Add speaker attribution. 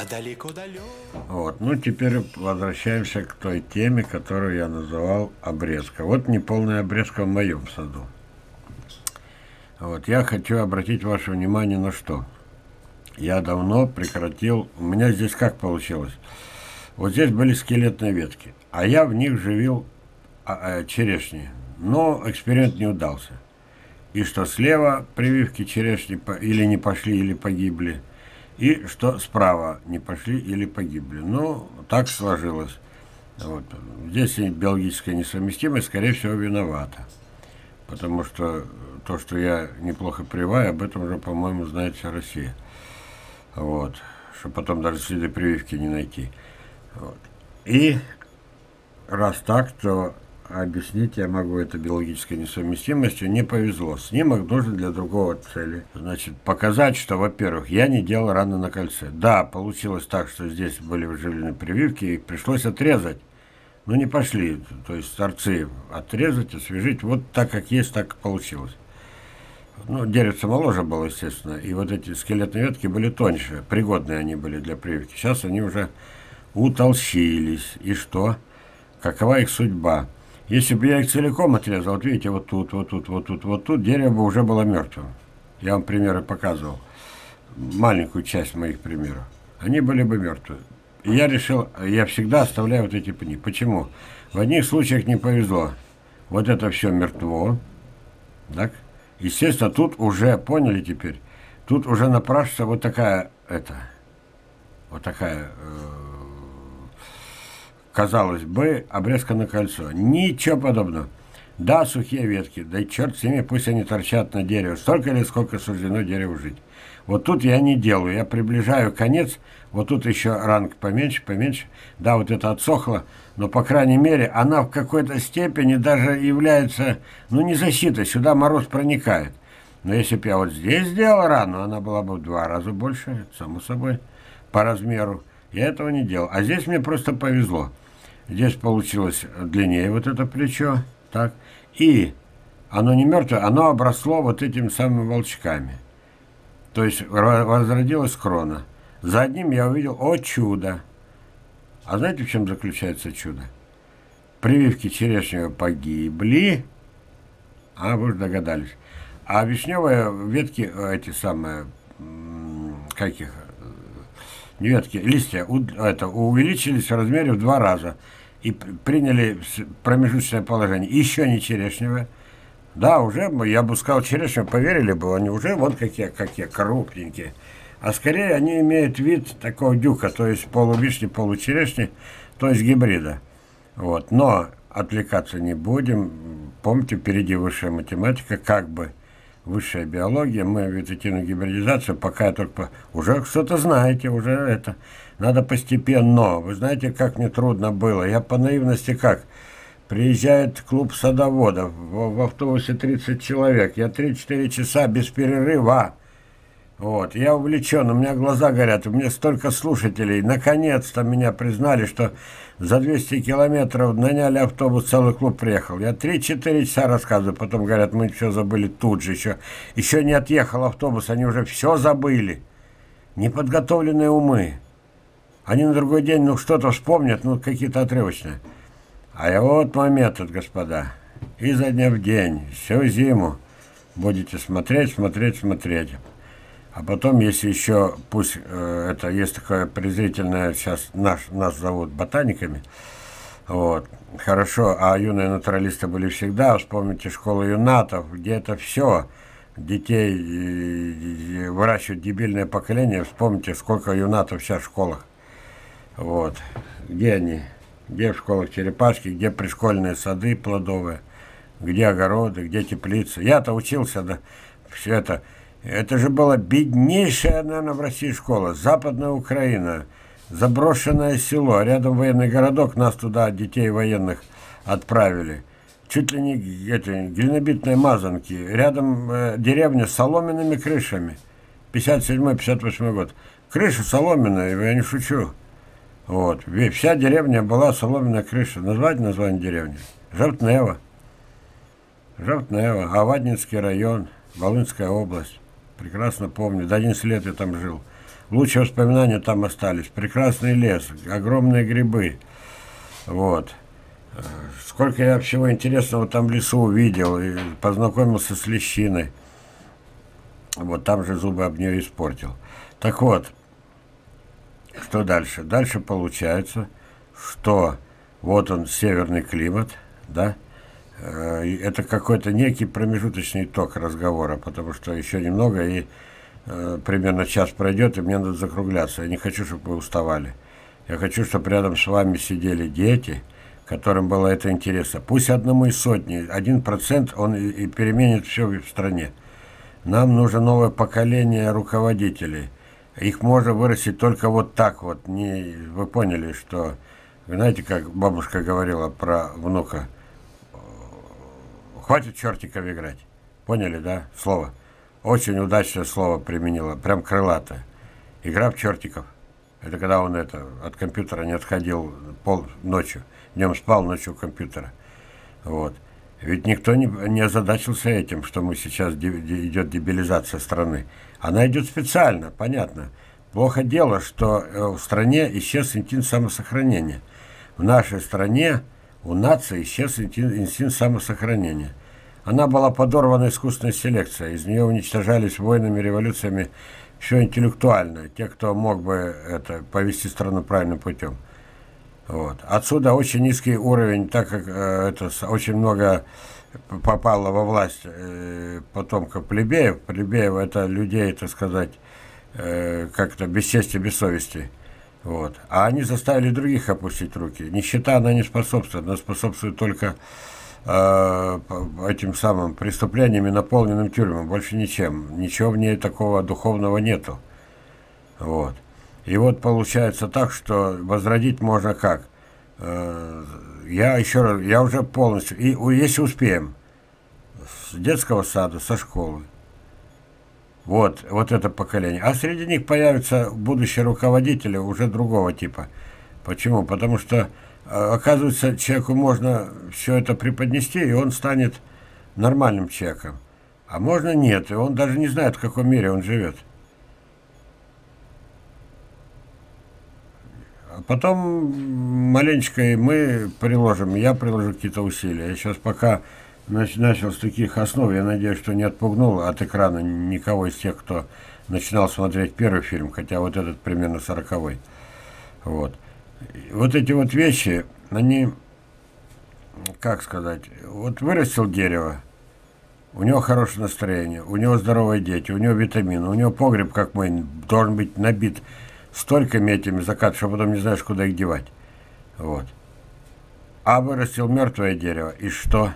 Speaker 1: а далеко-далеко.
Speaker 2: Вот, ну теперь возвращаемся к той теме, которую я называл обрезка. Вот неполная обрезка в моем саду. Вот, я хочу обратить ваше внимание на что. Я давно прекратил, у меня здесь как получилось? Вот здесь были скелетные ветки, а я в них живил а, а, черешни, но эксперимент не удался. И что слева прививки черешни или не пошли, или погибли, и что справа не пошли или погибли. Ну, так сложилось. Вот. Здесь биологическая несовместимость, скорее всего, виновата. Потому что то, что я неплохо приваю, об этом уже, по-моему, знает вся Россия. Вот. Что потом даже следы прививки не найти. Вот. И раз так, то объяснить я могу это биологической несовместимостью. Не повезло. Снимок нужен для другого цели. Значит, показать, что, во-первых, я не делал раны на кольце. Да, получилось так, что здесь были выживлены прививки, и пришлось отрезать. Но не пошли. То есть торцы отрезать, освежить. Вот так, как есть, так получилось. Ну, деревце моложе было, естественно. И вот эти скелетные ветки были тоньше. Пригодные они были для прививки. Сейчас они уже утолщились. И что? Какова их судьба? Если бы я их целиком отрезал, вот видите, вот тут, вот тут, вот тут, вот тут, дерево бы уже было мертвым. Я вам примеры показывал. Маленькую часть моих примеров. Они были бы мертвы. И я решил, я всегда оставляю вот эти пни. Почему? В одних случаях не повезло. Вот это все мертво. Так? Естественно, тут уже, поняли теперь, тут уже напрашивается вот такая, это, вот такая э, казалось бы, обрезка на кольцо. Ничего подобного. Да, сухие ветки, да и черт с ними, пусть они торчат на дереве, столько ли, сколько суждено дереву жить. Вот тут я не делаю, я приближаю конец, вот тут еще ранг поменьше, поменьше. Да, вот это отсохло, но, по крайней мере, она в какой-то степени даже является, ну, не защитой, сюда мороз проникает. Но если бы я вот здесь сделал рану, она была бы в два раза больше, само собой, по размеру. Я этого не делал. А здесь мне просто повезло. Здесь получилось длиннее вот это плечо, так, и оно не мертвое, оно обросло вот этими самыми волчками. То есть возродилась крона. За одним я увидел, о чудо! А знаете, в чем заключается чудо? Прививки черешневой погибли, а вы уже догадались. А вишневые ветки, эти самые, каких, ветки, листья это, увеличились в размере в два раза и приняли промежуточное положение. Еще не черешневое. Да, уже, я бы сказал, черешневое, поверили бы, они уже вот какие, какие крупненькие. А скорее они имеют вид такого дюка, то есть полувишни, получерешни, то есть гибрида. Вот. Но отвлекаться не будем. Помните, впереди высшая математика, как бы высшая биология, мы вегетативную гибридизацию, пока только... Уже что-то знаете, уже это... Надо постепенно. Вы знаете, как мне трудно было? Я по наивности как? Приезжает клуб садоводов, в, в автобусе 30 человек, я 3-4 часа без перерыва вот, я увлечен, у меня глаза горят, у меня столько слушателей. Наконец-то меня признали, что за 200 километров наняли автобус, целый клуб приехал. Я 3-4 часа рассказываю, потом говорят, мы все забыли тут же еще. Еще не отъехал автобус, они уже все забыли. Неподготовленные умы. Они на другой день, ну, что-то вспомнят, ну, какие-то отрывочные. А я вот мой метод, господа. Изо дня в день, всю зиму будете смотреть, смотреть, смотреть. А потом, если еще, пусть э, это есть такое презрительное, сейчас наш, нас зовут ботаниками, вот, хорошо, а юные натуралисты были всегда, вспомните школу юнатов, где это все, детей выращивают дебильное поколение, вспомните, сколько юнатов сейчас в школах, вот, где они, где в школах черепашки, где пришкольные сады плодовые, где огороды, где теплицы, я-то учился, да, все это, это же была беднейшая, наверное, в России школа. Западная Украина. Заброшенное село. Рядом военный городок. Нас туда, детей военных, отправили. Чуть ли не эти, глинобитные мазанки. Рядом э, деревня с соломенными крышами. 57-58 год. Крыша соломенная, я не шучу. Вот. Вся деревня была соломенная крыша. Назвать название деревни? Жовтнево. Жовтнево. Аваднинский район. Волынская область прекрасно помню. До 11 лет я там жил. Лучшие воспоминания там остались. Прекрасный лес, огромные грибы. Вот. Сколько я всего интересного там в лесу увидел. И познакомился с лещиной. Вот там же зубы об нее испортил. Так вот, что дальше? Дальше получается, что вот он, северный климат, да, э, это какой-то некий промежуточный итог разговора, потому что еще немного, и э, примерно час пройдет, и мне надо закругляться. Я не хочу, чтобы вы уставали. Я хочу, чтобы рядом с вами сидели дети, которым было это интересно. Пусть одному из сотни, один процент, он и переменит все в стране. Нам нужно новое поколение руководителей. Их можно вырастить только вот так вот. Не, вы поняли, что... Знаете, как бабушка говорила про внука? Хватит чертиков играть. Поняли, да? Слово. Очень удачное слово применила. Прям крылатое. Игра в чертиков. Это когда он это от компьютера не отходил пол ночью. Днем спал, ночью у компьютера. Вот. Ведь никто не, не озадачился этим, что мы сейчас идет дебилизация страны. Она идет специально, понятно. Плохо дело, что э, в стране исчез инстинкт самосохранения. В нашей стране у нации исчез инстинкт самосохранения. Она была подорвана искусственной селекцией. Из нее уничтожались войнами, революциями все интеллектуальное. Те, кто мог бы это, повести страну правильным путем. Вот. Отсюда очень низкий уровень, так как э, это очень много попало во власть э, потомков плебеев. Плебеев это людей, так сказать, э, как-то без чести, без совести. Вот. А они заставили других опустить руки. Нищета, она не способствует, она способствует только э, этим самым преступлениями, наполненным тюрьмам, больше ничем. Ничего в ней такого духовного нету. Вот. И вот получается так, что возродить можно как? Э, я еще раз, я уже полностью, и если успеем, с детского сада, со школы. Вот, вот это поколение. А среди них появятся будущие руководители уже другого типа. Почему? Потому что, оказывается, человеку можно все это преподнести, и он станет нормальным человеком. А можно нет, и он даже не знает, в каком мире он живет. Потом маленечко и мы приложим, я приложу какие-то усилия. Я сейчас пока начал с таких основ, я надеюсь, что не отпугнул от экрана никого из тех, кто начинал смотреть первый фильм, хотя вот этот примерно сороковой. Вот. Вот эти вот вещи, они, как сказать, вот вырастил дерево, у него хорошее настроение, у него здоровые дети, у него витамины, у него погреб, как мой, должен быть набит столькими этими закат, что потом не знаешь, куда их девать. Вот. А вырастил мертвое дерево, и что?